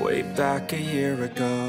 way back a year ago.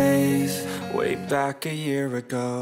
back a year ago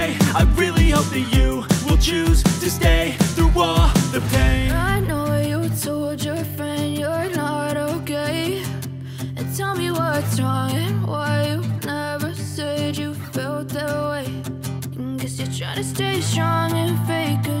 stay strong and fake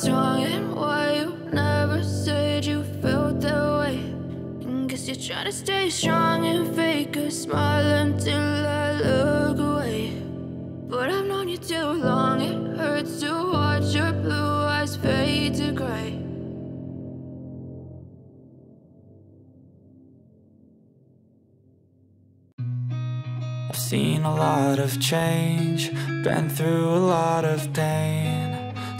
what's wrong and why you never said you felt that way. Guess you're trying to stay strong and fake a smile until I look away. But I've known you too long, it hurts to watch your blue eyes fade to gray. I've seen a lot of change, been through a lot of pain.